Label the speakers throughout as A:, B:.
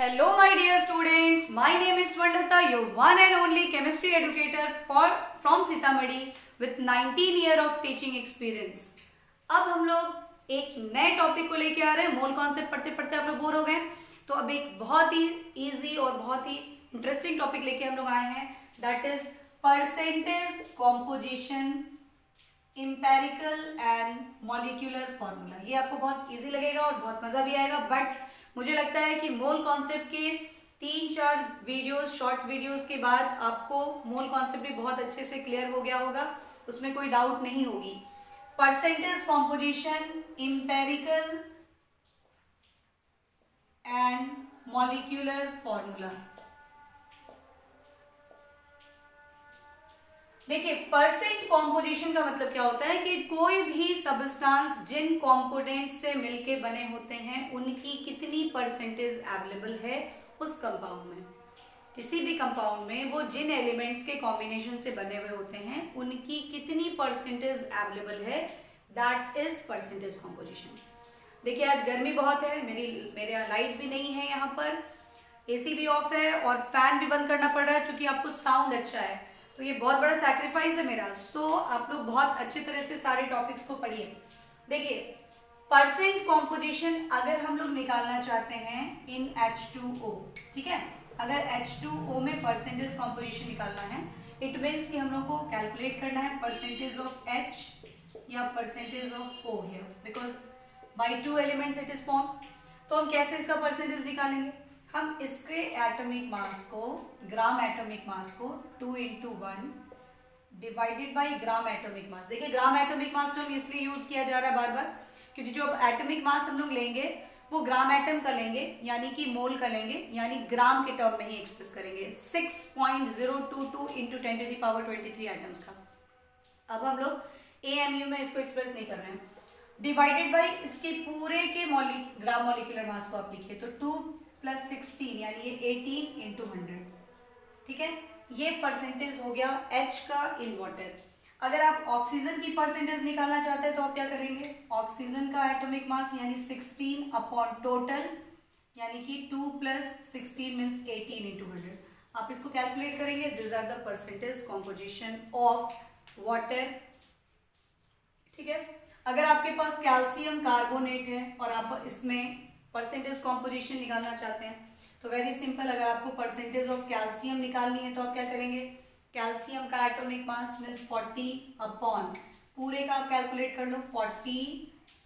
A: Hello my dear students, my name is Swandhata, your one and only chemistry educator for from Sitamarhi with 19 year of teaching experience. अब हम लोग एक नए topic को लेके आ रहे हैं। मोल कॉन्सेप्ट पढ़ते पढ़ते आप लोग बोर हो गए। तो अब एक बहुत ही इजी और बहुत ही इंटरेस्टिंग टॉपिक लेके हम लोग आए हैं। That is percentage composition empirical and molecular formula ये आपको बहुत इजी लगेगा और बहुत मज़ा भी आएगा। बट मुझे लगता है कि मोल कॉन्सेप्ट के तीन, चार वीडियोस शॉर्ट्स वीडियोस के बाद आपको मोल कॉन्सेप्ट भी बहुत अच्छे से क्लियर हो गया होगा। उसमें कोई डाउट नहीं होगी। Percentage composition empirical and molecular formula देखिए परसेंट कॉम्पोजिशन का मतलब क्या होता है कि कोई भी सबस्टांस जिन कॉम्पोनेंट से मिलके बने होते हैं, उनकी कितनी परसेंटेज अवेलेबल है उस कंपाउंड में। किसी भी कंपाउंड में वो जिन एलिमेंट्स के कॉम्बिनेशन से बने हुए होते हैं, उनकी कितनी परसेंटेज अवेलेबल है दैट इज़ परसेंटेज कॉम्पोजिशन देखिए, आज गर्मी बहुत है, मेरी, मेरे यहाँ लाइट भी नहीं है यहाँ पर एसी भी ऑफ़ है और फ़ैन भी बंद करना पड़ रहा है, क्योंकि आपको साउंड अच्छा है। तो ये बहुत बड़ा सैक्रिफाइस है मेरा। सो so, आप लोग बहुत अच्छी तरह से सारे टॉपिक्स को पढ़िए। देखिए परसेंट कॉम्पोजिशन अगर हम लोग निकालना चाहते हैं इन H2O ठीक है? अगर H2O में परसेंटेज कॉम्पोजिशन निकालना है इट मीन्स कि हम लोग को कैलकुलेट करना है परसेंटेज ऑफ़ H या percentage of O here because by two elements it is form तो हम कैसे इसका परसेंटेज निकालेंगे? हम इसके एटॉमिक मास को ग्राम एटॉमिक मास को two into one divided by gram atomic mass देखिए ग्राम एटॉमिक मास टर्म इसलिए यूज़ किया जा रहा है बार बार, क्योंकि जो एटॉमिक मास हम लोग लेंगे, वो ग्राम एटम का लेंगे, यानी कि मोल का लेंगे, यानी ग्राम के टर्म में ही एक्सप्रेस करेंगे। Six point zero two two into ten to the power twenty three items का। अब हम लोग ए एम यू में इसको एक्सप्रेस नहीं कर रहे हैं। डिवाइडेड बाई इसके पूरे के मॉलिक ग्राम मॉलिकुलर मास को आप लिखिए तो टू प्लस सिक्सटीन यानी ये एटीन इंटू हंड्रेड ठीक है? ये परसेंटेज हो गया एच का इन वाटर अगर आप ऑक्सीजन की परसेंटेज निकालना चाहते हैं तो आप क्या करेंगे? ऑक्सीजन का एटॉमिक मास यानी 16 अपॉन टोटल यानी कि 2 plus sixteen means eighteen into hundred आप इसको कैलकुलेट करेंगे this are the percentage composition of water ठीक है? अगर आपके पास कैल्शियम कार्बोनेट है और आप इसमें परसेंटेज कॉम्पोजिशन निकालना चाहते हैं। तो वेरी सिंपल अगर आपको परसेंटेज ऑफ़ कैल्शियम निकालनी है तो आप क्या करेंगे? कैल्शियम का atomic mass means forty upon पूरे का आप कैलकुलेट कर लो forty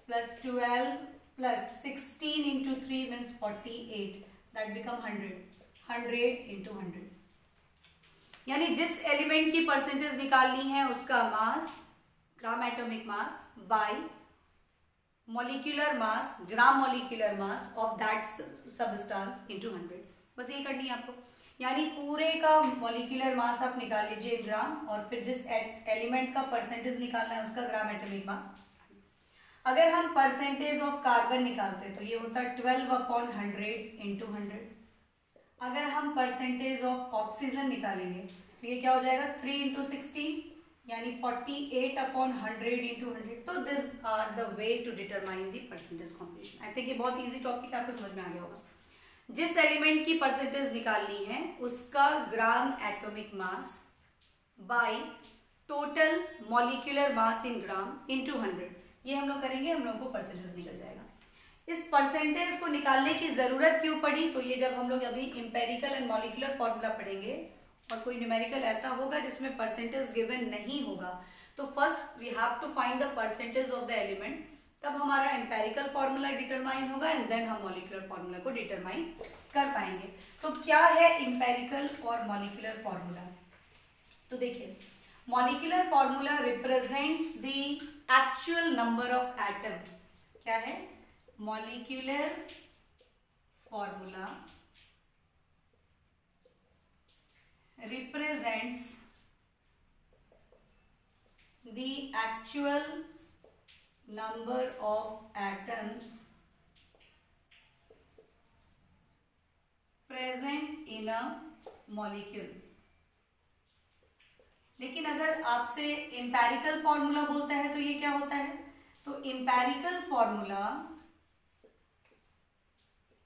A: plus twelve plus sixteen into three means forty eight that become hundred hundred into hundred यानी जिस एलिमेंट की परसेंटेज निकालनी है, उसका mass gram atomic mass by molecular mass gram molecular mass of that substance into hundred बस ये करनी है आपको। यानी पूरे का मोलिकुलर मास आप निकाल लीजिए ग्राम और फिर जिस एलिमेंट का परसेंटेज निकालना है उसका ग्राम एटॉमिक मास अगर हम परसेंटेज ऑफ़ कार्बन निकालते हैं तो ये होता है twelve upon hundred into hundred अगर हम परसेंटेज ऑफ़ ऑक्सीजन निकालेंगे तो ये क्या हो जाएगा? थ्री इंटू सिक्सटीन यानी 48 अपॉन 100 इंटू हंड्रेड तो this are the way to determine the percentage competition I think ये बहुत इजी टॉपिक आपको समझ में आ गया होगा। जिस एलिमेंट की परसेंटेज निकालनी है, उसका gram atomic mass by total molecular mass in gram into hundred ये हम लोग करेंगे, हम लोग को परसेंटेज निकल जाएगा। इस परसेंटेज को निकालने की ज़रूरत क्यों पड़ी? तो ये जब हम लोग अभी इंपेरिकल एंड मॉलिकुलर फॉर्मूला पढ़ेंगे और कोई न्यूमेरिकल ऐसा होगा जिसमें परसेंटेज गिवन नहीं होगा। तो first we have to find the percentage of the element तब हमारा एम्पेरिकल फॉर्मूला डिटरमाइन होगा एंड देन हम मॉलिकुलर फॉर्मूला को डिटरमाइन कर पाएँगे। तो क्या है इम्पेरिकल और मॉलिकुलर फॉर्मूला तो देखिए molecular formula represents the actual number of atom क्या है? Molecular formula represents the actual number of atoms present in a molecule लेकिन अगर आपसे इंपेरिकल फॉर्मूला बोलता है तो ये क्या होता है तो empirical formula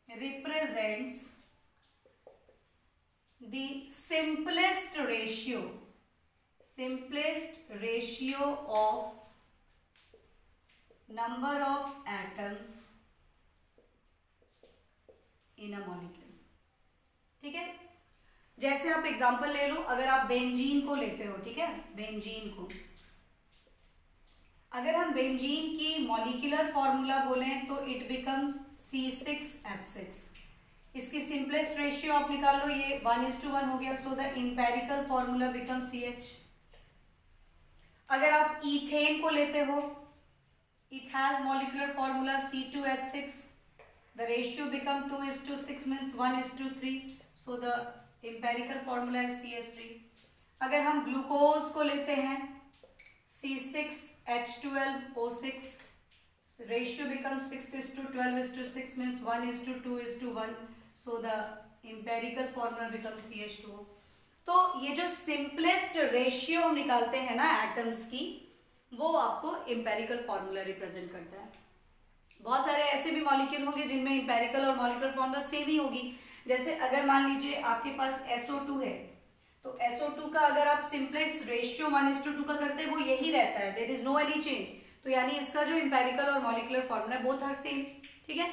A: represents the simplest ratio simplest ratio of number of atoms in a molecule. ठीक है? जैसे आप एग्जांपल ले लो, अगर आप बेंजीन को लेते हो, ठीक है? बेंजीन को। अगर हम बेंजीन की मॉलिक्यूलर फॉर्मूला बोले तो it becomes C six H six इसकी सिंपलेस्ट रेशियो आप निकाल लो, ये वन इज़ टू वन हो गया. So the empirical formula become C H अगर आप इथेन को लेते हो it has molecular formula C two H six the ratio become two is to six means one is to three so the empirical formula is C H three अगर हम glucose को लेते हैं C six H twelve O six ratio become six is to twelve is to six means one is to two is to one so the empirical formula become C H two तो ये जो simplest ratio हम निकालते हैं ना atoms की, वो आपको इंपेरिकल फॉर्मूला रिप्रेजेंट करता है। बहुत सारे ऐसे भी मॉलिक्यूल होंगे जिनमें इंपेरिकल और मॉलिक्यूलर फॉर्मूला सेम ही होगी। जैसे अगर मान लीजिए आपके पास SO2 है तो SO2 का अगर आप सिंपलेस्ट रेशियो इज़ टू का करते हैं, वो यही रहता है। There is no any change तो यानी इसका जो इंपेरिकल और मॉलिकुलर फॉर्मूला है बोथ आर सेम ठीक है?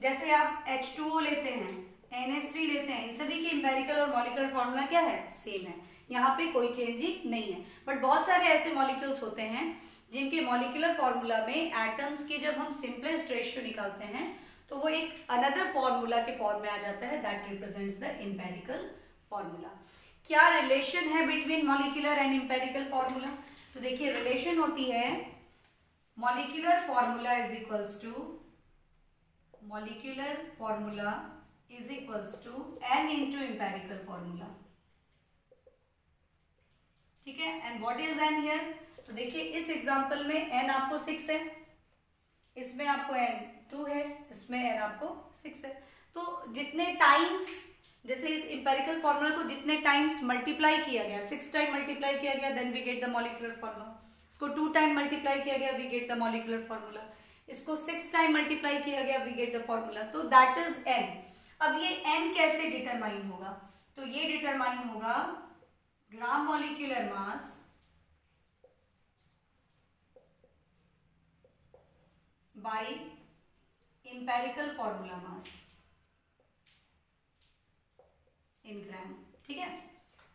A: जैसे आप H2O लेते हैं NH3 लेते हैं, इन सभी के इंपेरिकल और मॉलिकुलर फॉर्मूला क्या है? सेम है। यहाँ पे कोई चेंजिंग नहीं है। बट बहुत सारे ऐसे मॉलिक्यूल्स होते हैं, जिनके मॉलिकुलर फॉर्मूला में एटम्स की जब हम सिंपलेस्ट रेशियो निकालते हैं तो वो एक अनदर फॉर्मूला के फॉर्म में आ जाता है that represents the empirical formula क्या रिलेशन है between molecular and empirical formula तो देखिए रिलेशन होती है molecular formula is equals to molecular formula is equals to n into empirical formula ठीक है? And what is n here तो देखिए, इस एग्जांपल में एन आपको सिक्स है। इसमें आपको एन टू है, इसमें एन आपको सिक्स है। तो जितने टाइम्स जैसे इस इंपेरिकल फॉर्मूला को जितने टाइम्स मल्टीप्लाई किया गया सिक्स टाइम मल्टीप्लाई किया गया then we get the molecular formula इसको टू टाइम मल्टीप्लाई किया गया we get the molecular formula इसको सिक्स टाइम मल्टीप्लाई किया गया वी गेट द फॉर्मूला तो दैट इज़ एन अब ये एन कैसे डिटरमाइन होगा? तो ये डिटरमाइन होगा gram molecular mass by empirical formula mass in gram ठीक है?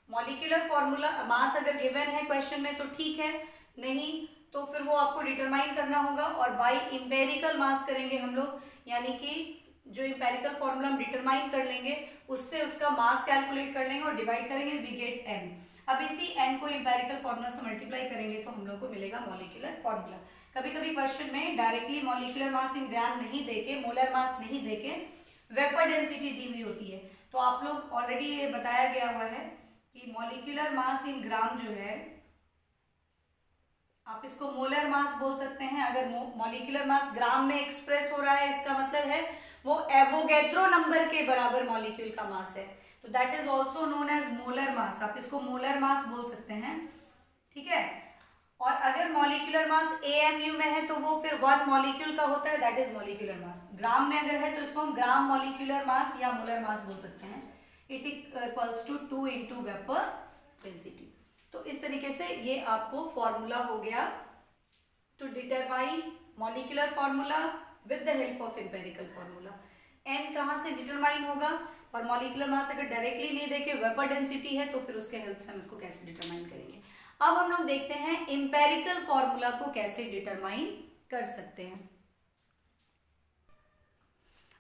A: मॉलिक्यूलर फॉर्मूला मास अगर गिवन है क्वेश्चन में तो ठीक है. नहीं तो फिर वो आपको डिटरमाइन करना होगा और बाई इम्पेरिकल मास करेंगे हम लोग, यानी कि जो इम्पेरिकल फॉर्मूला हम डिटरमाइन कर लेंगे, उससे उसका मास कैलकुलेट कर लेंगे और डिवाइड करेंगे वी गेट एन अब इसी एन को इम्पेरिकल फॉर्मूला से मल्टीप्लाई करेंगे तो हम लोग को मिलेगा मॉलिकुलर फॉर्मूला कभी कभी क्वेश्चन में डायरेक्टली मॉलिकुलर मास इन ग्राम नहीं देके मोलर मास नहीं देके वेपर डेंसिटी दी हुई होती है. तो आप लोग ऑलरेडी ये बताया गया हुआ है कि मॉलिक्यूलर मास इन ग्राम जो है आप इसको मोलर मास बोल सकते हैं। अगर मॉलिक्यूलर मास ग्राम में एक्सप्रेस हो रहा है, इसका मतलब है वो एवोगेड्रो नंबर के बराबर मॉलिक्यूल का मास है। तो that is also known as molar mass आप इसको मोलर मास बोल सकते हैं। ठीक है? और अगर मॉलिक्यूलर मास एएमयू में है तो वो फिर वन मॉलिक्यूल का होता है that is molecular mass gram में अगर है तो इसको हम ग्राम मॉलिक्यूलर मास या मोलर मास बोल सकते हैं। It equals to two into vapour density तो इस तरीके से ये आपको फॉर्मूला हो गया to determine molecular formula with the help of empirical formula n कहाँ से डिटरमाइन होगा? और मॉलिकुलर मास अगर डायरेक्टली नहीं देखे वेपर डेंसिटी है तो फिर उसके हेल्प से हम इसको कैसे डिटरमाइन करेंगे? अब हम लोग देखते हैं इंपेरिकल फॉर्मूला को कैसे डिटरमाइन कर सकते हैं।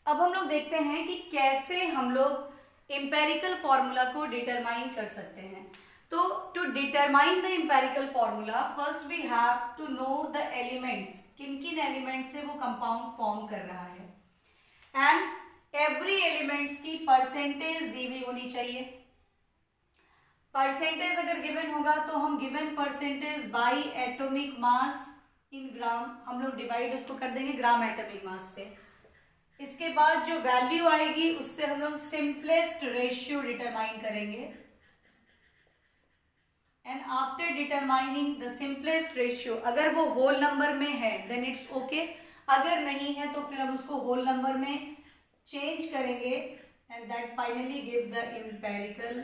A: अब हम लोग देखते हैं कि कैसे हम लोग इंपेरिकल फॉर्मूला को डिटरमाइन कर सकते हैं। तो to determine the empirical formula first we have to know the elements किन किन एलिमेंट से वो कंपाउंड फॉर्म कर रहा है? एंड एवरी एलिमेंट्स की परसेंटेज दी हुई होनी चाहिए। परसेंटेज अगर गिवन होगा तो हम given percentage by atomic mass in gram हम लोग डिवाइड उसको कर देंगे ग्राम एटॉमिक मास से। इसके बाद जो वैल्यू आएगी, उससे हम लोग सिंपलेस्ट रेशियो डिटरमाइन करेंगे। And after determining the simplest ratio अगर वो होल नंबर में है देन इट्स ओके अगर नहीं है तो फिर हम उसको होल नंबर में चेंज करेंगे. And that finally give the empirical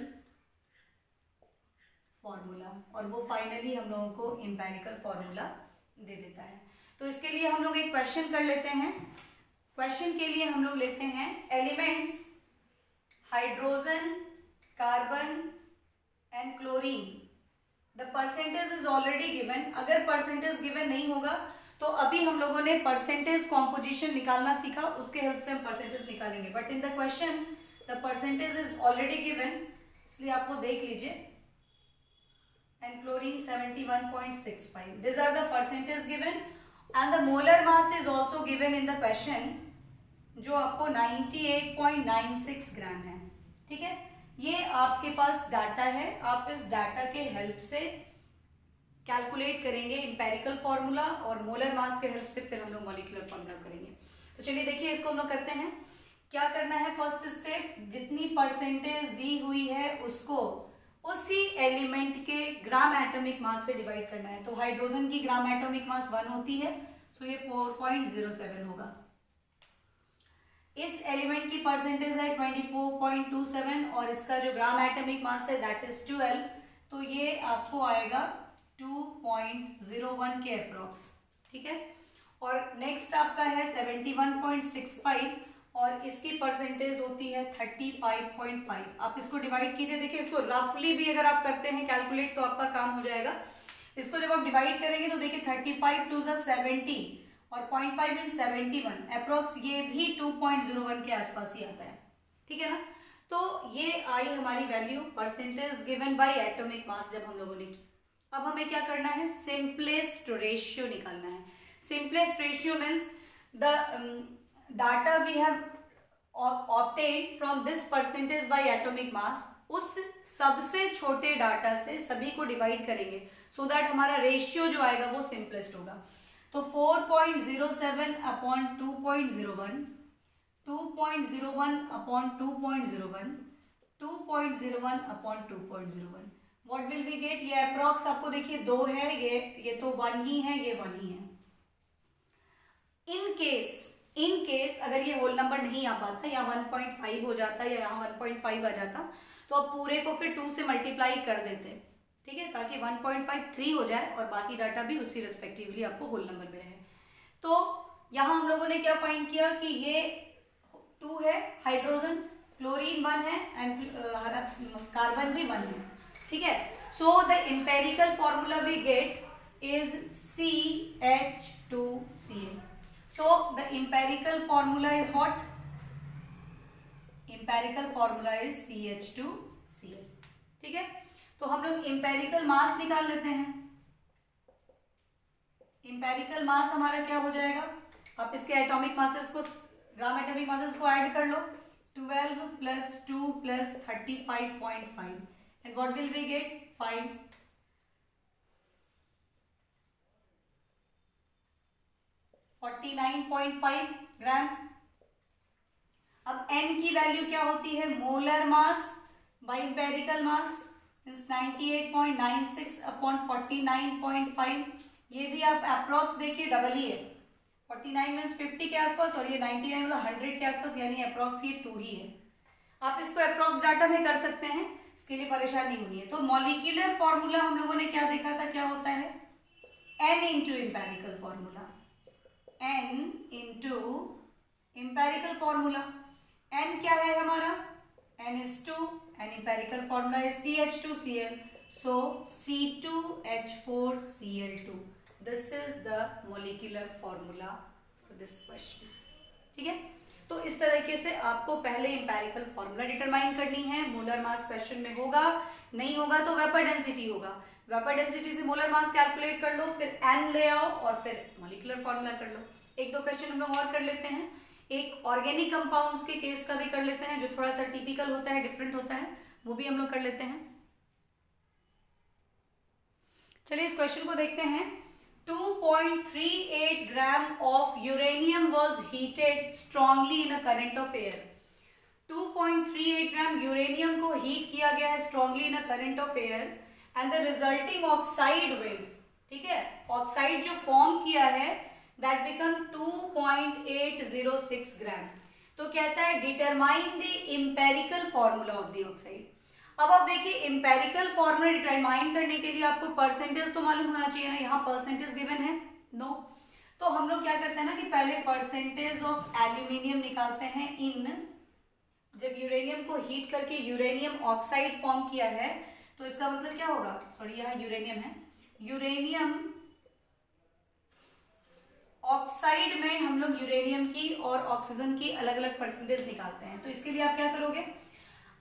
A: formula और वो फाइनली हम लोगों को इम्पेरिकल फॉर्मूला दे देता है. तो इसके लिए हम लोग एक क्वेश्चन कर लेते हैं. क्वेश्चन के लिए हम लोग लेते हैं elements hydrogen carbon and chlorine the percentage is already given अगर परसेंटेज गिवन नहीं होगा तो अभी हम लोगों ने परसेंटेज कॉम्पोजिशन निकालना सीखा, उसके हेल्प से हम परसेंटेज निकालेंगे। But in the question the percentage is already given इसलिए आप वो देख लीजिए। And chlorine 71.65 these are the percentage given. And the molar mass is also given in the question, जो आपको 98.96 ग्राम है। ठीक है? ये आपके पास डाटा है, आप इस डाटा के हेल्प से कैलकुलेट करेंगे इंपेरिकल फॉर्मूला और मोलर मास के हेल्प से फिर हम लोग मॉलिकुलर फॉर्मूला करेंगे। तो चलिए देखिए, इसको हम लोग करते हैं। क्या करना है फ़र्स्ट स्टेप जितनी परसेंटेज दी हुई है उसको उसी एलिमेंट के ग्राम एटॉमिक मास से डिवाइड करना है। तो हाइड्रोजन की ग्राम एटॉमिक मास वन होती है तो ये 4.07 होगा। इस एलिमेंट की परसेंटेज है 24.27 और इसका जो ग्राम एटॉमिक मास है दैट इज़ 12 तो ये आपको आएगा 2.01 के अप्रोक्स ठीक है? और नेक्स्ट आपका है 71.65 और इसकी परसेंटेज होती है 35.5 आप इसको डिवाइड कीजिए, देखिए इसको रफली भी अगर आप करते हैं कैलकुलेट तो आपका काम हो जाएगा। इसको जब आप डिवाइड करेंगे तो देखिए 35 टू सेवेंटी और 0.5 five in seventy one, approx ये भी 2.01 के आसपास ही आता है। ठीक है ना? तो ये आई हमारी value, percentage given by atomic mass जब हम लोगों ने की अब हमें क्या करना है? सिंपलेस्ट रेशियो निकालना है। Simplest ratio means the data we have obtain from this percentage by atomic mass उस सबसे छोटे डाटा से सभी को डिवाइड करेंगे सो so दैट हमारा रेशियो जो आएगा वो सिंपलेस्ट होगा। तो 4.07 point zero seven upon 2.01 2.01 upon 2.01 2.01 upon 2.01 what will we get ये अप्रॉक्स आपको देखिए दो है, ये ये तो वन ही है, ये वन ही है. इन केस इन केस अगर ये होल नंबर नहीं आ पाता, या 1.5 हो जाता, या यहाँ 1.5 आ जाता तो आप पूरे को फिर 2 से मल्टीप्लाई कर देते. ठीक है? ताकि 1.53 हो जाए और बाकी डाटा भी उसी रिस्पेक्टिवली आपको होल नंबर में रहे। तो यहाँ हम लोगों ने क्या फाइंड किया कि ये टू है हाइड्रोजन क्लोरीन वन है एंड कार्बन भी वन है। ठीक है? So the empirical formula we get is C H two C A so the empirical formula is what empirical formula is C H two C CH2Cl. ठीक है? तो हम लोग empirical मास निकाल लेते हैं। empirical मास हमारा क्या हो जाएगा? आप इसके एटॉमिक मासेस को ग्राम एटॉमिक मासेस को ऐड कर लो। 12 plus 2 plus 35.5 and what will we get 5 49.5 gram अब n की वैल्यू क्या होती है? Molar mass by empirical mass is 98.96 upon 49.5 ये भी आप अप्रोक्स देखिए डबल ही है 49 मीन्स 50 के आसपास और ये 99 मतलब 100 के आसपास, यानी अप्रोक्स ये टू ही है। आप इसको अप्रोक्स डाटा में कर सकते हैं, इसके लिए परेशानी होनी है। तो मॉलिक्यूलर फॉर्मूला हम लोगों ने क्या देखा था, क्या होता है? N into empirical formula n into empirical formula n क्या है हमारा? N is two C two H four C L two this is the molecular formula for this question ठीक है? तो इस तरीके से आपको पहले इंपेरिकल फॉर्मूला डिटरमाइन करनी है। मोलर मास क्वेश्चन में होगा। नहीं होगा तो वेपर डेंसिटी होगा। वेपर डेंसिटी से मोलर मास कैलकुलेट कर लो, फिर एन ले आओ और फिर मोलिकुलर फॉर्मूला कर लो। एक दो क्वेश्चन हम लोग और कर लेते हैं। एक ऑर्गेनिक कंपाउंड्स के केस का भी कर लेते हैं, जो थोड़ा सा टिपिकल होता है डिफरेंट होता है, वो भी हम लोग कर लेते हैं। चलिए इस क्वेश्चन को देखते हैं। 2.38 gram of uranium was heated strongly in a current of air 2.38 gram uranium को हीट किया गया है strongly in a current of air and the resulting oxide weight ठीक है? ऑक्साइड जो फॉर्म किया है दैट बिकम 2.806 ग्राम तो कहता है determine the empirical formula of the oxide अब आप देखिए इम्पेरिकल फॉर्मूला डिटरमाइन करने के लिए आपको परसेंटेज तो मालूम होना चाहिए ना, यहाँ परसेंटेज गिवन है? No no. तो हम लोग क्या करते हैं ना कि पहले परसेंटेज ऑफ़ एल्यूमिनियम निकालते हैं इन जब यूरेनियम को हीट करके यूरेनियम ऑक्साइड फॉर्म किया है तो इसका मतलब क्या होगा? सॉरी यहाँ यूरेनियम है। यूरेनियम ऑक्साइड में हम लोग यूरेनियम की और ऑक्सीजन की अलग अलग परसेंटेज निकालते हैं। तो इसके लिए आप क्या करोगे?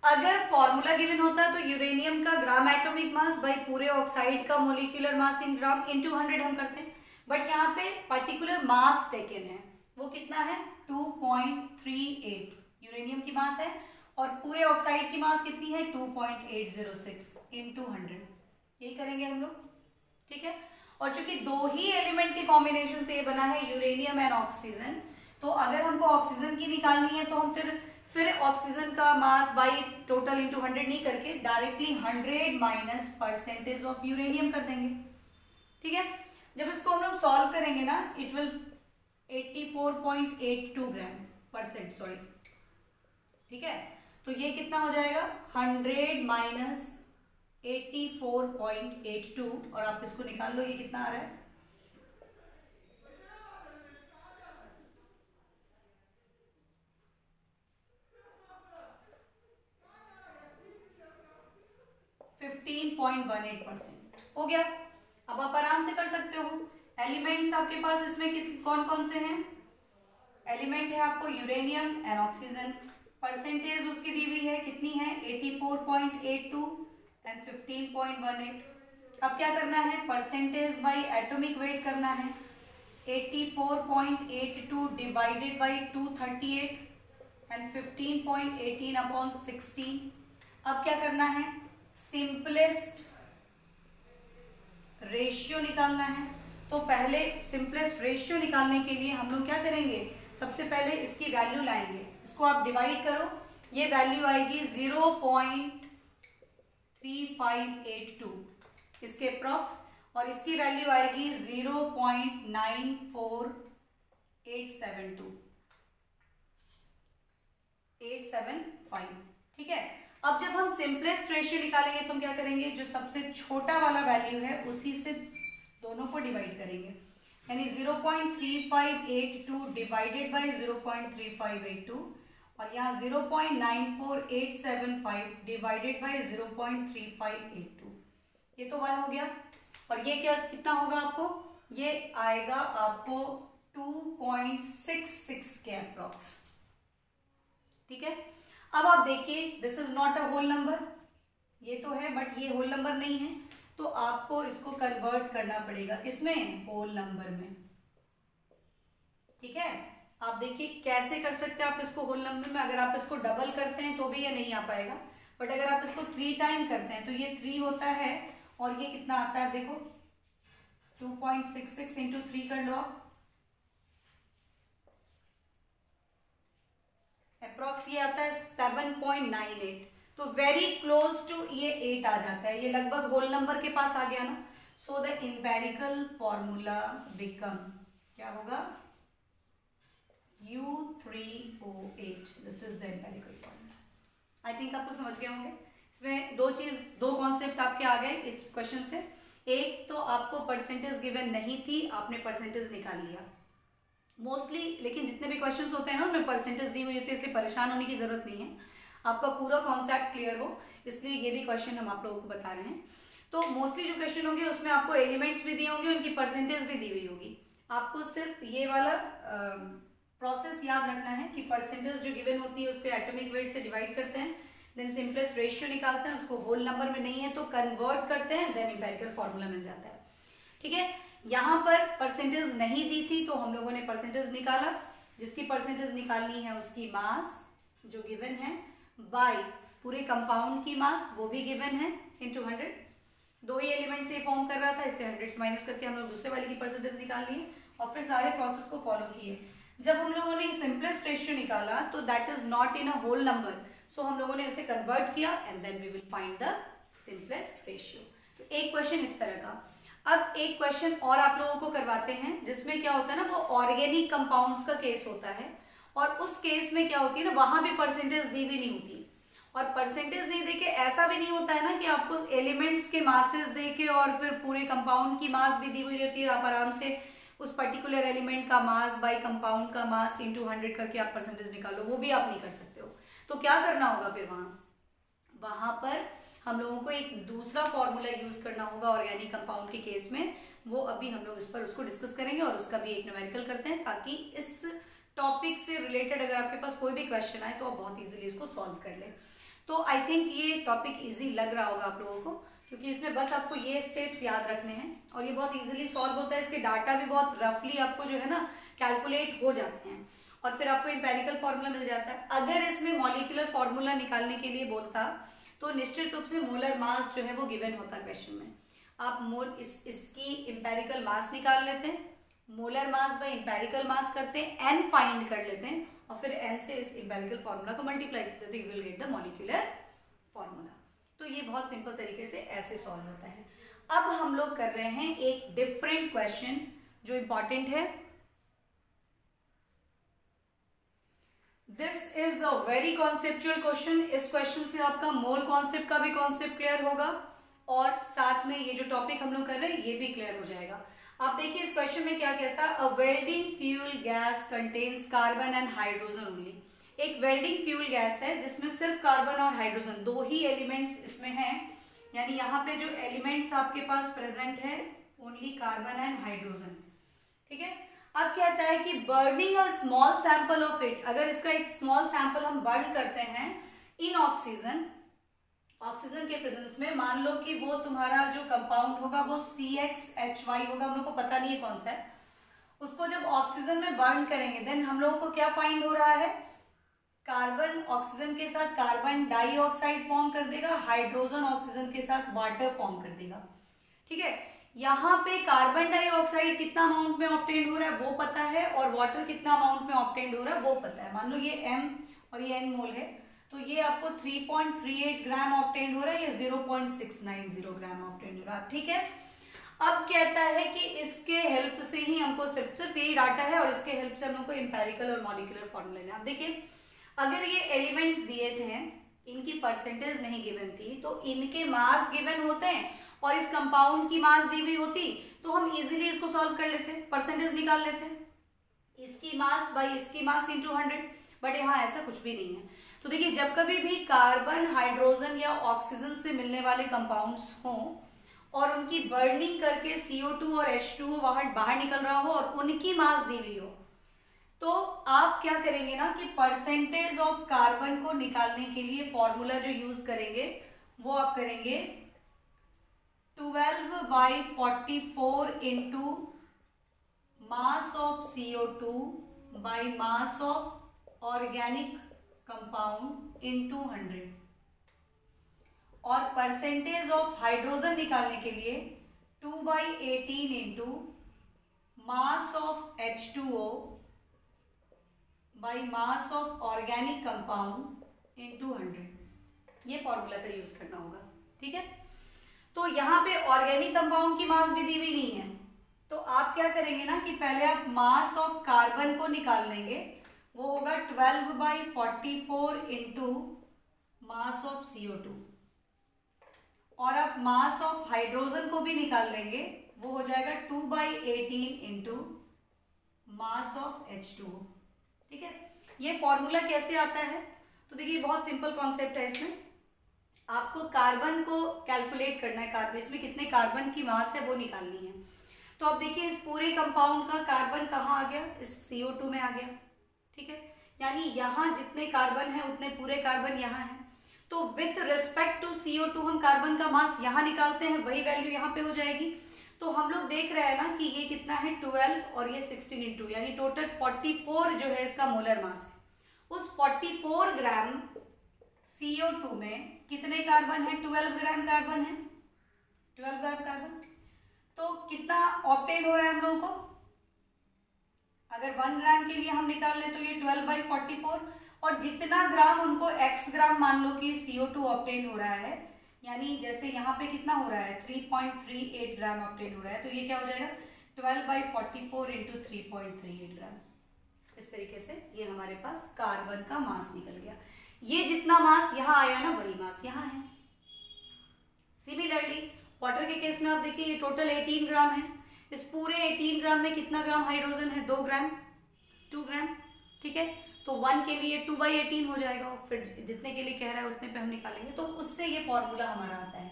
A: अगर फॉर्मूला गिवन होता तो यूरेनियम का ग्राम एटॉमिक मास बाई पूरे ऑक्साइड का molecular mass in gram into hundred हम करते हैं। बट यहाँ पे पर्टिकुलर मास टेकन है। वो कितना है? 2.38 यूरेनियम की मास है और पूरे ऑक्साइड की मास कितनी है? 2.806 इनटू 100 यही करेंगे हम लोग। ठीक है? और चूँकि दो ही एलिमेंट के कॉम्बिनेशन से ये बना है यूरेनियम एंड ऑक्सीजन तो अगर हमको ऑक्सीजन की निकालनी है तो हम फिर फिर ऑक्सीजन का mass by total into hundred नहीं करके directly hundred minus percentage of uranium कर देंगे। ठीक है? जब इसको हम लोग सॉल्व करेंगे ना it will 84.82 gram percent sorry ठीक है? तो ये कितना हो जाएगा? 100 माइनस एटी और आप इसको निकाल लो, ये कितना आ रहा है? हो गया। अब आप आराम से कर सकते हो। एलिमेंट्स आपके पास इसमें कौन कौन से हैं? एलिमेंट है आपको यूरेनियम एंड ऑक्सीजन। परसेंटेज उसकी दी हुई है, कितनी है? 84.82 एंड 15.18 अब क्या करना है? परसेंटेज बाय एटॉमिक वेट करना है. 84.82 डिवाइडेड बाय 238 एंड 15.18 अपॉन 16 अब क्या करना है? सिंपलेस्ट रेशियो निकालना है. तो पहले सिंपलेस्ट रेशियो निकालने के लिए हम लोग क्या करेंगे? सबसे पहले इसकी वैल्यू लाएँगे. इसको आप डिवाइड करो. ये वैल्यू आएगी zero point three five eight two इसके अप्रॉक्स और इसकी वैल्यू आएगी zero point nine four eight seven two eight seven five ठीक है? अब जब हम सिंपलेस्ट रेशियो निकालेंगे तो हम क्या करेंगे? जो सबसे छोटा वाला वैल्यू है, उसी से दोनों को डिवाइड करेंगे। यानी 0.3582 डिवाइडेड बाय 0.3582 और यहाँ 0.94875 डिवाइडेड बाय 0.3582 ये तो वन हो गया। और ये क्या, कितना होगा आपको? ये आएगा आपको 2.66 के अप्रॉक्स ठीक है? अब आप देखिए this is not a whole number ये तो है बट ये होल नंबर नहीं है। तो आपको इसको कन्वर्ट करना पड़ेगा इसमें होल नंबर में। ठीक है? आप देखिए, कैसे कर सकते हैं आप इसको होल नंबर में? अगर आप इसको डबल करते हैं तो भी ये नहीं आ पाएगा। बट अगर आप इसको थ्री टाइम करते हैं तो ये थ्री होता है और ये कितना आता है देखो। Two point six six into three कर लो आप। अप्रोक्स ये आता है सेवन पॉइंट नाइन एट तो वेरी क्लोज टू ये एट आ जाता है। ये लगभग होल नंबर के पास आ गया ना। So the empirical formula become क्या होगा? U three O eight this is the empirical formula I think आप लोग समझ गए होंगे। इसमें दो चीज़, दो कॉन्सेप्ट आपके आ गए इस क्वेश्चन से। एक तो आपको परसेंटेज गिवन नहीं थी, आपने परसेंटेज निकाल लिया। मोस्टली लेकिन जितने भी क्वेश्चंस होते हैं ना, उनमें परसेंटेज दी हुई होती है, इसलिए परेशान होने की ज़रूरत नहीं है। आपका पूरा कॉन्सेप्ट क्लियर हो, इसलिए ये भी क्वेश्चन हम आप लोगों को बता रहे हैं। तो मोस्टली जो क्वेश्चन होंगे, उसमें आपको एलिमेंट्स भी दिए होंगे, उनकी परसेंटेज भी दी हुई होगी। आपको सिर्फ़ ये वाला प्रोसेस याद रखना है कि परसेंटेज जो गिवन होती है, उसको एटॉमिक वेट से डिवाइड करते हैं देन सिंपलेस्ट रेशियो निकालते हैं, उसको होल नंबर में नहीं है तो कन्वर्ट करते हैं देन इंपेरिकल फॉर्मूला मिल जाता है। ठीक है? यहाँ पर परसेंटेज नहीं दी थी तो हम लोगों ने परसेंटेज निकाला। जिसकी परसेंटेज निकालनी है, उसकी मास जो गिवन है बाय पूरे कंपाउंड की मास वो भी गिवन है इंटू हंड्रेड दो ही एलिमेंट से फॉर्म कर रहा था इससे हंड्रेड माइनस करके हम लोग दूसरे वाले की परसेंटेज निकाल लिए, और फिर सारे प्रोसेस को फॉलो किए। जब हम लोगों ने सिंपलेस्ट रेशियो निकाला तो that is not in a whole number so हम लोगों ने उसे कन्वर्ट किया and then we will find the simplest ratio तो एक क्वेश्चन इस तरह का। अब एक क्वेश्चन और आप लोगों को करवाते हैं, जिसमें क्या होता है ना, वो ऑर्गेनिक कंपाउंड्स का केस होता है। और उस केस में क्या होती है ना, वहाँ भी परसेंटेज दी हुई नहीं होती। और परसेंटेज नहीं देके ऐसा भी नहीं होता है ना कि आपको एलिमेंट्स के मासेस देके और फिर पूरे कंपाउंड की मास भी दी हुई रहती है, आप आराम से उस पर्टिकुलर एलिमेंट का मास बाई कंपाउंड का मास इंटू हंड्रेड करके आप परसेंटेज निकालो, वो भी आप नहीं कर सकते हो। तो क्या करना होगा फिर वहाँ? वहाँ पर हम लोगों को एक दूसरा फॉर्मूला यूज़ करना होगा ऑर्गेनिक कंपाउंड के केस में, वो अभी हम लोग इस पर उसको डिस्कस करेंगे और उसका भी एक न्यूमेरिकल करते हैं ताकि इस टॉपिक से रिलेटेड अगर आपके पास कोई भी क्वेश्चन आए तो आप बहुत इजीली इसको सॉल्व कर ले। तो आई थिंक ये टॉपिक इजी लग रहा होगा आप लोगों को। क्योंकि इसमें बस आपको ये स्टेप्स याद रखने हैं और ये बहुत इजीली सॉल्व होता है। इसके डाटा भी बहुत रफली आपको जो है ना कैलकुलेट हो जाते हैं। और फिर आपको इंपेरिकल फॉर्मूला मिल जाता है। अगर इसमें मॉलिकुलर फॉर्मूला निकालने के लिए बोलता तो निश्चित रूप से मोलर मास जो है वो गिवन होता क्वेश्चन में। आप मोल इस, इसकी इंपेरिकल मास निकाल लेते हैं molar mass by empirical mass करते हैं एन फाइंड कर लेते हैं, और फिर एन से इस इंपेरिकल फॉर्मूला को मल्टीप्लाई करते हैं तो you will get the molecular formula तो ये बहुत सिंपल तरीके से ऐसे सॉल्व होता है। अब हम लोग कर रहे हैं एक डिफरेंट क्वेश्चन जो इंपॉर्टेंट है। This is a very conceptual question इस क्वेश्चन से आपका मोल कॉन्सेप्ट का भी कॉन्सेप्ट क्लियर होगा। और साथ में ये जो टॉपिक हम लोग कर रहे हैं, ये भी क्लियर हो जाएगा। आप देखिए इस क्वेश्चन में क्या कहता है? A welding fuel gas contains carbon and hydrogen only एक वेल्डिंग फ्यूल गैस है, जिसमें सिर्फ़ कार्बन और हाइड्रोजन दो ही एलिमेंट्स इसमें हैं। यानी यहाँ पे जो एलिमेंट्स आपके पास प्रेजेंट है ओनली कार्बन एंड हाइड्रोजन ठीक है? अब कहता है कि burning a small sample of it अगर इसका एक स्मॉल सैंपल हम बर्न करते हैं इन ऑक्सीजन ऑक्सीजन के प्रेजेंस में, मान लो कि वो तुम्हारा जो कंपाउंड होगा, वो सी एक्स एच वाई होगा, हम लोग को पता नहीं है कौन सा है। उसको जब ऑक्सीजन में बर्न करेंगे देन हम लोगों को क्या फाइंड हो रहा है? कार्बन ऑक्सीजन के साथ कार्बन डाइऑक्साइड फॉर्म कर देगा, हाइड्रोजन ऑक्सीजन के साथ वाटर फॉर्म कर देगा। ठीक है? यहाँ पे कार्बन डाइऑक्साइड कितना अमाउंट में ऑप्टेंड हो रहा है वो पता है और वाटर कितना अमाउंट में ऑप्टेंड हो रहा है वो पता है। मान लो ये एम और ये एन मोल है तो ये आपको 3.38 ग्राम ऑप्टेंड हो रहा है, या 0.690 ग्राम ऑप्टेंड हो रहा है। ठीक है? अब कहता है कि इसके हेल्प से ही हमको सिर्फ़ सिर्फ़ यही डाटा है और इसके हेल्प से हम लोग को इंपेरिकल और मॉलिकुलर फॉर्मूला लेना अब देखिए अगर ये एलिमेंट्स दिए थे, इनकी परसेंटेज नहीं गिवन थी तो इनके मास गिवन होते हैं और इस कंपाउंड की मास दी हुई होती तो हम इजीली इसको सॉल्व कर लेते परसेंटेज निकाल लेते। इसकी मास बाई इसकी मास इंटू हंड्रेड बट यहाँ ऐसा कुछ भी नहीं है। तो देखिए, जब कभी भी कार्बन हाइड्रोजन या ऑक्सीजन से मिलने वाले कंपाउंड्स हों, और उनकी बर्निंग करके CO2 और H2 वहाँ बाहर निकल रहा हो और उनकी मास दी हुई हो तो आप क्या करेंगे ना कि परसेंटेज ऑफ़ कार्बन को निकालने के लिए फॉर्मूला जो यूज़ करेंगे, वो आप करेंगे 12 by forty four into mass of CO two by mass of organic compound into hundred और परसेंटेज ऑफ़ हाइड्रोजन निकालने के लिए two by eighteen into mass of H two O by mass of organic compound into hundred ये formula का use करना होगा, ठीक है? तो यहाँ पे ऑर्गेनिक कंपाउंड की मास भी दी हुई नहीं है। तो आप क्या करेंगे ना कि पहले आप मास ऑफ़ कार्बन को निकाल लेंगे। वो होगा twelve by forty four into mass of CO two और आप मास ऑफ़ हाइड्रोजन को भी निकाल लेंगे। वो हो जाएगा two by eighteen into mass of H two ठीक है? ये फॉर्मूला कैसे आता है? तो देखिए बहुत सिंपल कॉन्सेप्ट है इसमें। आपको कार्बन को कैलकुलेट करना है कार्बन इसमें कितने कार्बन की मास है वो निकालनी है। तो अब देखिए, इस पूरे कंपाउंड का कार्बन कहाँ आ गया? इस सीओ टू में आ गया। ठीक है? यानी यहाँ जितने कार्बन है, उतने पूरे कार्बन यहाँ है। तो with respect to CO two हम कार्बन का मास यहाँ निकालते हैं, वही वैल्यू यहाँ पे हो जाएगी। तो हम लोग देख रहे हैं ना कि ये कितना है ट्वेल्व और ये सिक्सटीन इंटू यानी टोटल फोर्टी फोर जो है इसका मोलर मास है। उस forty four gram CO two में कितने कार्बन है? ट्वेल्व ग्राम कार्बन है। ट्वेल्व ग्राम कार्बन तो कितना ऑप्टेन हो रहा है हम लोगों को? अगर वन ग्राम के लिए हम निकाल लें तो ये ट्वेल्व बाई फोर्टी फोर और जितना ग्राम हमको एक्स ग्राम मान लो कि सीओ टू ऑप्टेन हो रहा है यानी जैसे यहाँ पे कितना हो रहा है? Three point three eight gram obtain हो रहा है तो ये क्या हो जाएगा? Twelve by forty four into gram इस तरीके से ये हमारे पास कार्बन का मास निकल गया। ये जितना मास यहाँ आया ना, वही मास यहाँ है। सिमिलरली वाटर के केस में आप देखिए, ये टोटल 18 ग्राम है। इस पूरे 18 ग्राम में कितना ग्राम हाइड्रोजन है? दो ग्राम टू ग्राम ठीक है? तो वन के लिए टू बाई एटीन हो जाएगा फिर जितने के लिए कह रहा है उतने पे हम निकालेंगे। तो उससे ये फॉर्मूला हमारा आता है।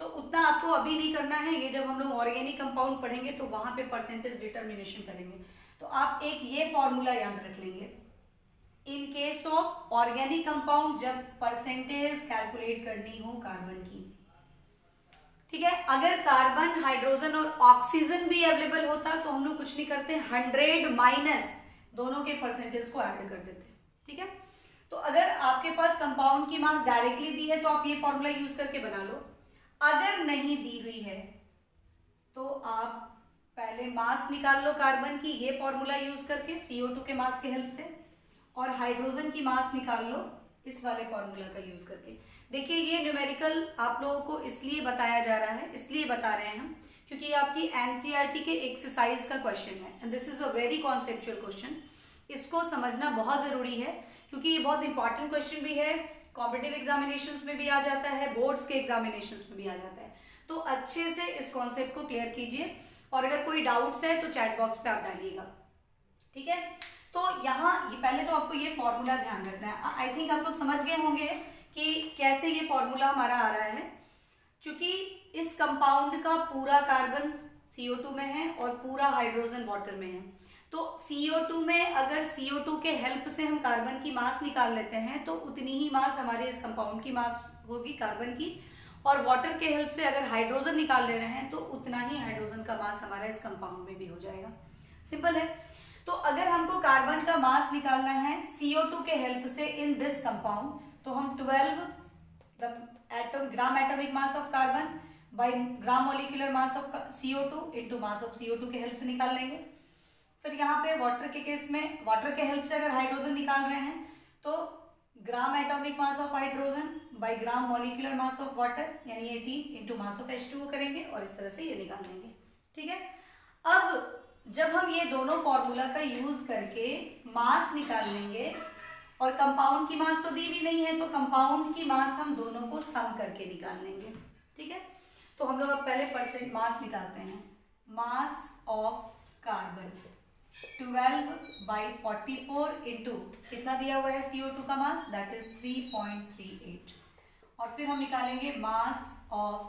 A: तो उतना आपको अभी नहीं करना है। ये जब हम लोग ऑर्गेनिक कंपाउंड पढ़ेंगे तो वहाँ पे परसेंटेज डिटर्मिनेशन करेंगे। तो आप एक ये फॉर्मूला याद रख लेंगे। In case of organic compound जब परसेंटेज कैलकुलेट करनी हो कार्बन की, ठीक है? अगर कार्बन हाइड्रोजन और ऑक्सीजन भी अवेलेबल होता तो हम लोग कुछ नहीं करते। हंड्रेड माइनस दोनों के परसेंटेज को ऐड कर देते हैं, ठीक है? तो अगर आपके पास कंपाउंड की मास डायरेक्टली दी है तो आप ये फॉर्मूला यूज़ करके बना लो। अगर नहीं दी हुई है तो आप पहले मास निकाल लो कार्बन की, ये फॉर्मूला यूज़ करके CO2 के मास के हेल्प से, और हाइड्रोजन की मास निकाल लो, इस वाले फॉर्मूला का यूज़ करके। देखिए, ये न्यूमेरिकल आप लोगों को इसलिए बताया जा रहा है, इसलिए बता रहे हैं हम क्योंकि आपकी एनसीईआरटी के एक्सरसाइज का क्वेश्चन है। And this is a very conceptual question इसको समझना बहुत ज़रूरी है, क्योंकि ये बहुत इंपॉर्टेंट क्वेश्चन भी है कॉम्पिटेटिव एग्जामिनेशन में भी आ जाता है बोर्ड्स के एग्जामिनेशन में भी आ जाता है। तो अच्छे से इस कॉन्सेप्ट को क्लियर कीजिए, और अगर कोई डाउट्स है तो चैट बॉक्स पे आप डालिएगा। ठीक है? तो यहाँ, ये पहले तो आपको ये फॉर्मूला ध्यान रखना है। आई थिंक आप लोग समझ गए होंगे कि कैसे ये फॉर्मूला हमारा आ रहा है। क्योंकि इस कंपाउंड का पूरा कार्बन CO2 में है और पूरा हाइड्रोजन वाटर में है। तो CO2 में अगर CO2 के हेल्प से हम कार्बन की मास निकाल लेते हैं तो उतनी ही मास हमारे इस कंपाउंड की मास होगी कार्बन की। और वाटर के हेल्प से अगर हाइड्रोजन निकाल ले रहे हैं तो उतना ही हाइड्रोजन का मास हमारा इस कंपाउंड में भी हो जाएगा। सिंपल है। तो अगर हमको कार्बन का मास निकालना है CO2 के हेल्प से इन दिस कंपाउंड तो हम 12 the atom, gram atomic mass of carbon by gram molecular mass of CO two into mass of CO two के हेल्प से निकाल लेंगे। फिर यहाँ पे वाटर के केस में वाटर के हेल्प से अगर हाइड्रोजन निकाल रहे हैं तो gram atomic mass of hydrogen by gram molecular mass of water यानी 18 इंटू मास ऑफ़ H2O करेंगे और इस तरह से ये निकाल लेंगे। ठीक है? अब जब हम ये दोनों फॉर्मूला का यूज़ करके मास निकाल लेंगे, और कंपाउंड की मास तो दी भी नहीं है तो कंपाउंड की मास हम दोनों को सम करके निकाल लेंगे। ठीक है? तो हम लोग अब पहले परसेंट मास निकालते हैं। Mass of carbon 12 by forty four into कितना दिया हुआ है CO2 का मास दैट इज़ 3.38 और फिर हम निकालेंगे मास ऑफ़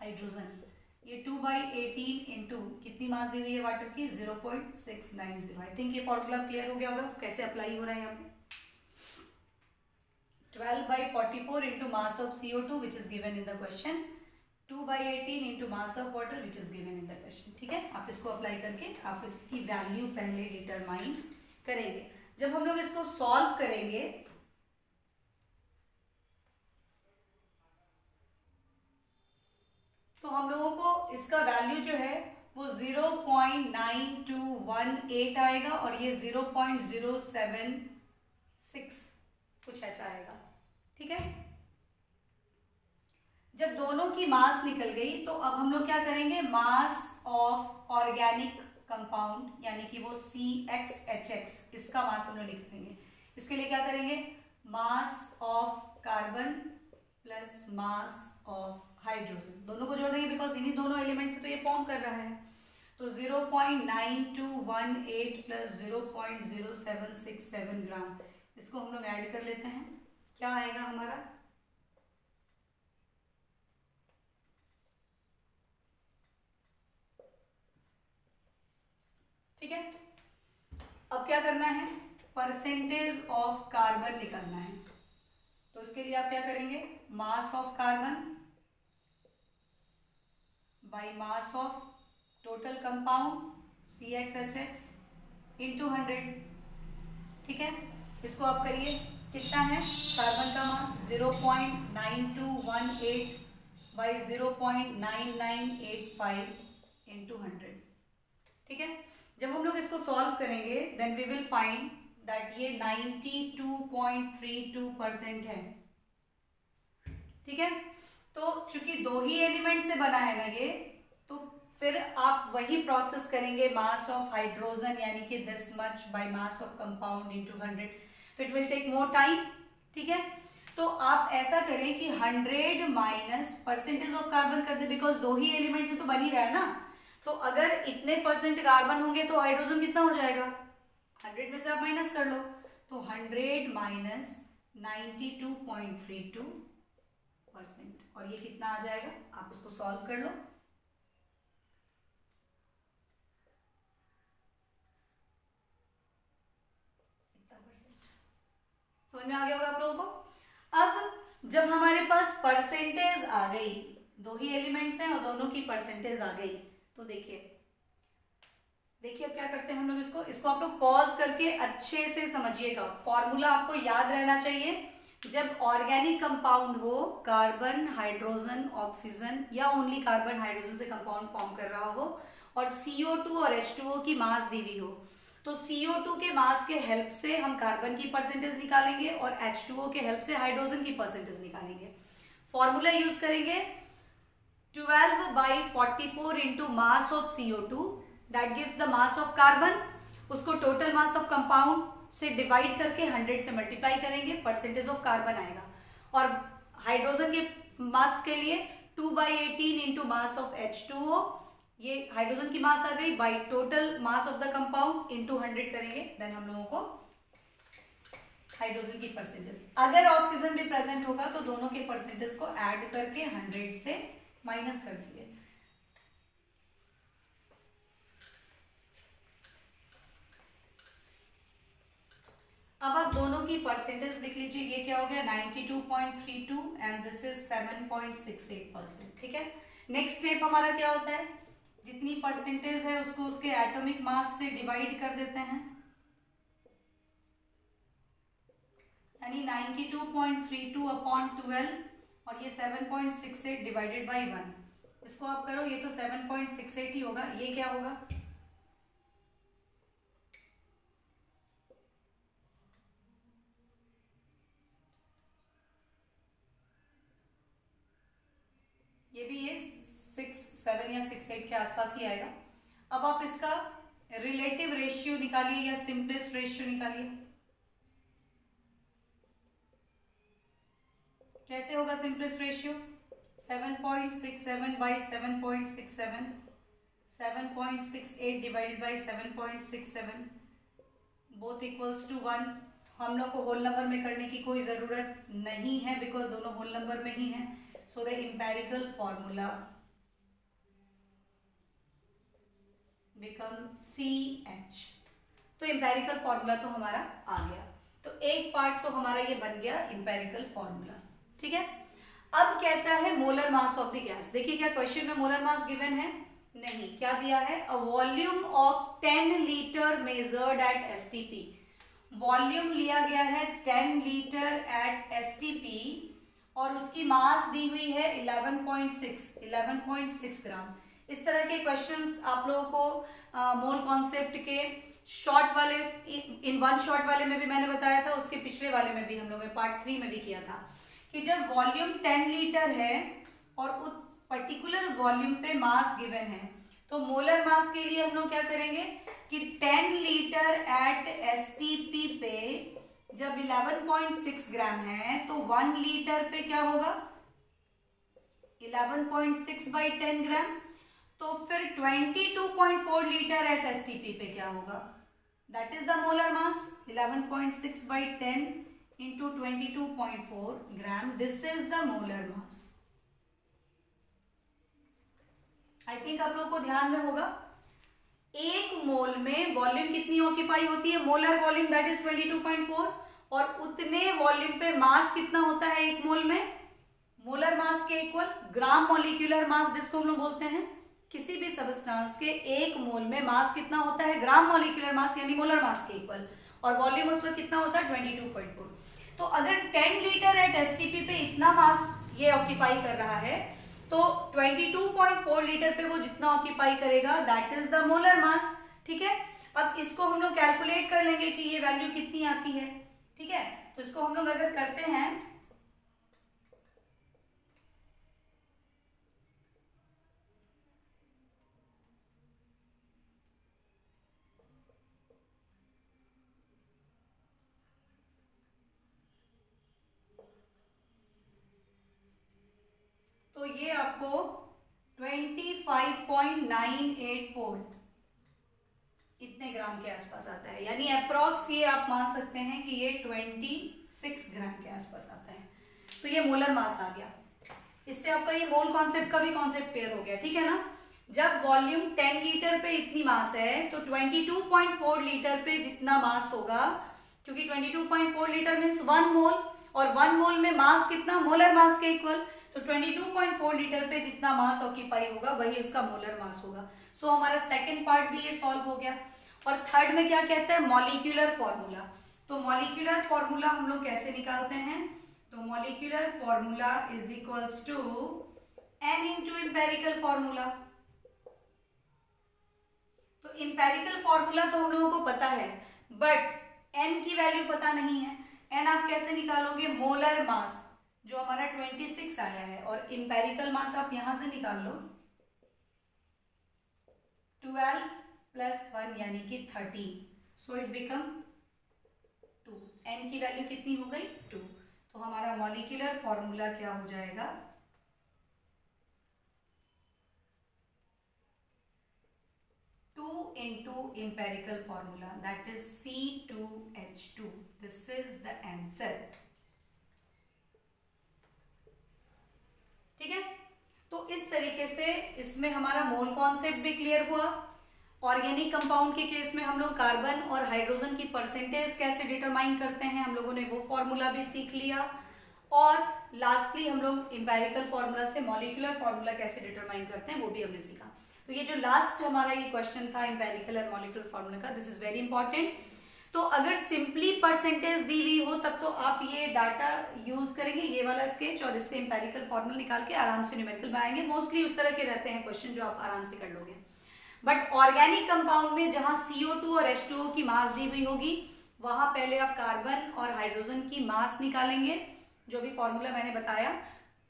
A: हाइड्रोजन ये टू बाई एटीन इंटू कितनी मास दी हुई है वाटर की? Zero point six nine zero I think ये फॉर्मूला क्लियर हो गया होगा। कैसे अप्लाई हो रहा है यहाँ पे? Twelve by forty four into mass of CO two which is given in the question two by eighteen into mass of water which is given in the question ठीक है? आप इसको अप्लाई करके आप इसकी वैल्यू पहले डिटरमाइन करेंगे। जब हम लोग इसको सॉल्व करेंगे तो हम लोगों को इसका वैल्यू जो है, वो 0.9218 आएगा और ये 0.076 कुछ ऐसा आएगा। ठीक है? जब दोनों की मास निकल गई तो अब हम लोग क्या करेंगे? मास ऑफ़ ऑर्गेनिक कंपाउंड, यानी कि वो सी एक्स एच एक्स इसका मास हम लोग निकालेंगे इसके लिए क्या करेंगे? Mass of carbon plus mass of hydrogen. दोनों को जोड़ देंगे बिकॉज़ इन्हीं दोनों एलिमेंट से तो ये फॉर्म कर रहा है। तो 0.9218 प्लस 0.0767 ग्राम इसको हम लोग ऐड कर लेते हैं। क्या आएगा हमारा? ठीक है? अब क्या करना है? परसेंटेज ऑफ़ कार्बन निकालना है। तो इसके लिए आप क्या करेंगे? Mass of carbon by mass of total compound CXHX into 100 ठीक है? इसको आप करिए। कितना है? कार्बन का मास 0.9218 बाई 0.9985 into 100 ठीक है? जब हम लोग इसको सॉल्व करेंगे then we will find that ये 92.32 परसेंट है। ठीक है? तो चूँकि दो ही एलिमेंट से बना है ना ये तो फिर आप वही प्रोसेस करेंगे मास ऑफ़ हाइड्रोजन यानी कि this much by mass of compound into hundred तो it will take more time ठीक है? तो आप ऐसा करें कि hundred minus percentage of carbon कर दे बिकॉज़ दो ही एलिमेंट से तो बन रहा है ना। तो अगर इतने परसेंट कार्बन होंगे तो हाइड्रोजन कितना हो जाएगा? हंड्रेड में से आप माइनस कर लो। तो hundred minus ninety two point three two percent और ये कितना आ जाएगा? आप इसको सॉल्व कर लो। समझ में आ गया होगा आप लोगों को? अब जब हमारे पास परसेंटेज आ गई, दो ही एलिमेंट्स हैं और दोनों की परसेंटेज आ गई तो देखिए देखिए अब क्या करते हैं हम लोग इसको इसको आप लोग पॉज करके अच्छे से समझिएगा। फॉर्मूला आपको याद रहना चाहिए, जब ऑर्गेनिक कंपाउंड हो कार्बन हाइड्रोजन ऑक्सीजन या ओनली कार्बन हाइड्रोजन से कंपाउंड फॉर्म कर रहा हो, और टू और H2O की मास दी हुई हो तो CO2 के मास के हेल्प से हम कार्बन की परसेंटेज निकालेंगे और H2O के हेल्प से हाइड्रोजन की परसेंटेज निकालेंगे। फॉर्मूला यूज़ करेंगे 12 by 44 into mass of CO2 that gives the mass of carbon. उसको टोटल मास ऑफ़ कंपाउंड से डिवाइड करके 100 से मल्टीप्लाई करेंगे परसेंटेज ऑफ़ कार्बन आएगा। और हाइड्रोजन के मास के लिए 2 by eighteen into mass of H two O ये हाइड्रोजन की मास आ गई by total mass of the compound into hundred करेंगे देन हम लोगों को हाइड्रोजन की परसेंटेज अगर ऑक्सीजन भी प्रेजेंट होगा तो दोनों के परसेंटेज को ऐड करके हंड्रेड से माइनस कर दिए। अब आप दोनों की परसेंटेज लिख लीजिए, ये क्या हो गया? 92.32 एंड दिस इज़ 7.68 परसेंट ठीक है? नेक्स्ट स्टेप हमारा क्या होता है? जितनी परसेंटेज है उसको उसके एटॉमिक मास से डिवाइड कर देते हैं। यानी 92.32 अपॉन ट्वेल्व और ये 7.68 डिवाइडेड बाई वन इसको आप करो, ये तो 7.68 ही होगा, ये क्या होगा? ये भी ये सिक्स सेवन या सिक्स एट के आसपास ही आएगा। अब आप इसका रिलेटिव रेशियो निकालिए या सिंपलेस्ट रेशियो निकालिए। कैसे होगा simplest ratio seven point six seven by seven point six seven seven point six eight divided by seven point six seven both equals to one हम लोग को होल नंबर में करने की कोई ज़रूरत नहीं है बिकॉज़ दोनों होल नंबर में ही हैं. So the empirical formula become C H तो इम्पेरिकल फॉर्मूला तो हमारा आ गया. तो एक पार्ट तो हमारा ये बन गया इम्पेरिकल फॉर्मूला ठीक है? अब कहता है molar mass of the gas देखिए क्या क्वेश्चन में मोलर मास गिवन है? नहीं. क्या दिया है? A volume of 10 litre measured at STP volume लिया गया है 10 लीटर एट एसटीपी और उसकी मास दी हुई है 11.6 11.6 ग्राम इस तरह के क्वेश्चंस आप लोगों को मोल कॉन्सेप्ट के शॉर्ट वाले इन वन शॉर्ट वाले में भी मैंने बताया था, उसके पिछले वाले में भी हम लोगों ने पार्ट थ्री में भी किया था। कि जब वॉल्यूम 10 लीटर है और उस पर्टिकुलर वॉल्यूम पे मास गिवन है तो मोलर मास के लिए हम लोग क्या करेंगे कि 10 लीटर एट एसटीपी पे जब 11.6 ग्राम है तो 1 लीटर पे क्या होगा? 11.6 point six by ten gram तो फिर 22.4 लीटर एट एस पे क्या होगा? That is the molar mass 11.6 point six by ten into 22.4 gram. This is the molar mass. I think आप लोग को ध्यान में होगा। एक मोल में वॉल्यूम कितनी ऑक्यूपाई होती है? मोलर वॉल्यूम दैट इज़ 22.4 और उतने वॉल्यूम पे मास कितना होता है एक मोल में? मोलर मास के इक्वल ग्राम मोलिकुलर मास जिसको हम लोग बोलते हैं। किसी भी सबस्टांस के एक मोल में मास कितना होता है? ग्राम मोलिकुलर मास यानी मोलर मास के इक्वल और वॉल्यूम उस वक्त कितना होता है? 22.4 तो अगर 10 लीटर एट एसटीपी पे इतना मास ये ऑक्यूपाई कर रहा है तो 22.4 लीटर पे वो जितना ऑक्यूपाई करेगा that is the molar mass ठीक है? अब इसको हम लोग कैलकुलेट कर लेंगे कि ये वैल्यू कितनी आती है, ठीक है? तो इसको हम लोग अगर करते हैं तो ये आपको 25.984 इतने ग्राम के आसपास आता है। यानी अप्रोक्स ये आप मान सकते हैं कि ये 26 ग्राम के आसपास आता है। तो ये मोलर मास आ गया। इससे आपका ये मोल कॉन्सेप्ट का भी कॉन्सेप्ट क्लियर हो गया, ठीक है ना? जब वॉल्यूम 10 लीटर पे इतनी मास है तो 22.4 लीटर पे जितना मास होगा, क्योंकि 22.4 लीटर मीन्स वन मोल और वन मोल में मास कितना? मोलर मास के इक्वल तो 22.4 लीटर पे जितना मास ऑक्यूपाई होगा वही उसका मोलर मास होगा। सो so, हमारा सेकेंड पार्ट भी ये सॉल्व हो गया। और थर्ड में क्या कहते हैं? मॉलिक्यूलर फॉर्मूला तो मॉलिक्यूलर फॉर्मूला हम लोग कैसे निकालते हैं? तो molecular formula is equals to N into empirical formula तो इंपेरिकल फॉर्मूला तो हम लोगों को पता है बट एन की वैल्यू पता नहीं है। एन आप कैसे निकालोगे? मोलर मास जो हमारा 26 आया है, और इंपेरिकल मास आप यहाँ से निकाल लो। 12 प्लस वन यानी कि 13 so it become two n की वैल्यू कितनी हो गई? टू तो हमारा मॉलिक्यूलर फॉर्मूला क्या हो जाएगा? into empirical formula. That is C2H2. This is the answer. ठीक है? तो इस तरीके से इसमें हमारा मोल कॉन्सेप्ट भी क्लियर हुआ। ऑर्गेनिक कंपाउंड के केस में हम लोग कार्बन और हाइड्रोजन की परसेंटेज कैसे डिटरमाइन करते हैं, हम लोगों ने वो फॉर्मूला भी सीख लिया। और लास्टली हम लोग इंपेरिकल फॉर्मूला से मॉलिकुलर फॉर्मूला कैसे डिटरमाइन करते हैं, वो भी हमने सीखा। तो ये जो लास्ट हमारा ये क्वेश्चन था इम्पेरिकल एंड मॉलिकुलर फॉर्मूला का दिस इज़ वेरी इंपॉर्टेंट तो अगर सिंपली परसेंटेज दी हुई हो, तब तो आप ये डाटा यूज़ करेंगे, ये वाला स्केच और इससे इंपेरिकल फॉर्मूला निकाल के आराम से न्यूमेरिकल बनाएँगे। मोस्टली उस तरह के रहते हैं क्वेश्चन जो आप आराम से कर लोगे। बट ऑर्गेनिक कंपाउंड में जहाँ CO2 और H2O की मास दी हुई होगी, वहाँ पहले आप कार्बन और हाइड्रोजन की मास निकालेंगे, जो भी फॉर्मूला मैंने बताया।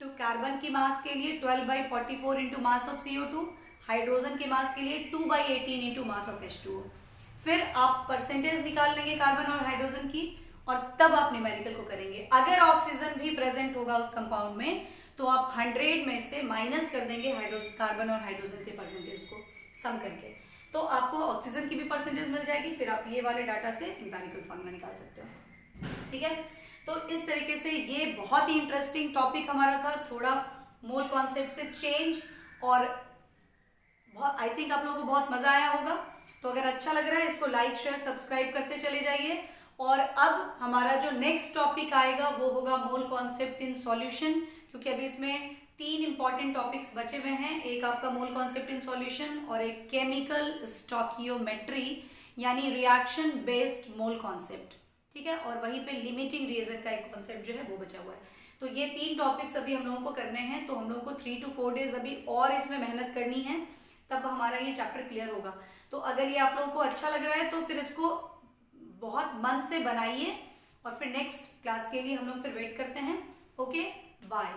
A: तो कार्बन की मास के लिए 12 by forty four into mass of CO hydrogen के मास के लिए two by eighteen into mass of H two फिर आप परसेंटेज निकाल लेंगे कार्बन और हाइड्रोजन की, और तब आप न्यूमेरिकल को करेंगे। अगर ऑक्सीजन भी प्रेजेंट होगा उस कंपाउंड में तो आप हंड्रेड में से माइनस कर देंगे कार्बन और हाइड्रोजन के परसेंटेज को सम करके। तो आपको ऑक्सीजन की भी परसेंटेज मिल जाएगी, फिर आप ये वाले डाटा से इंपेरिकल फॉर्मूला निकाल सकते हो। ठीक है? तो इस तरीके से ये बहुत ही इंटरेस्टिंग टॉपिक हमारा था। थोड़ा मोल कॉन्सेप्ट से चेंज और आई थिंक आप लोगों को बहुत मज़ा आया होगा। तो अगर अच्छा लग रहा है, इसको लाइक शेयर सब्सक्राइब करते चले जाइए। और अब हमारा जो नेक्स्ट टॉपिक आएगा, वो होगा मोल कॉन्सेप्ट इन सॉल्यूशन क्योंकि अभी इसमें तीन इंपॉर्टेंट टॉपिक्स बचे हुए हैं। एक आपका मोल कॉन्सेप्ट इन सॉल्यूशन और एक केमिकल स्टॉकियोमेट्री यानी रिएक्शन बेस्ड मोल कॉन्सेप्ट ठीक है? और वहीं पे लिमिटिंग रिएजन का एक कॉन्सेप्ट जो है, वो बचा हुआ है। तो ये तीन टॉपिक्स अभी हम लोगों को करने हैं तो हम लोगों को थ्री टू फोर डेज़ अभी और इसमें मेहनत करनी है। तब हमारा ये चैप्टर क्लियर होगा। तो अगर ये आप लोगों को अच्छा लग रहा है तो फिर इसको बहुत मन से बनाइए। और फिर नेक्स्ट क्लास के लिए हम लोग फिर वेट करते हैं। Okay bye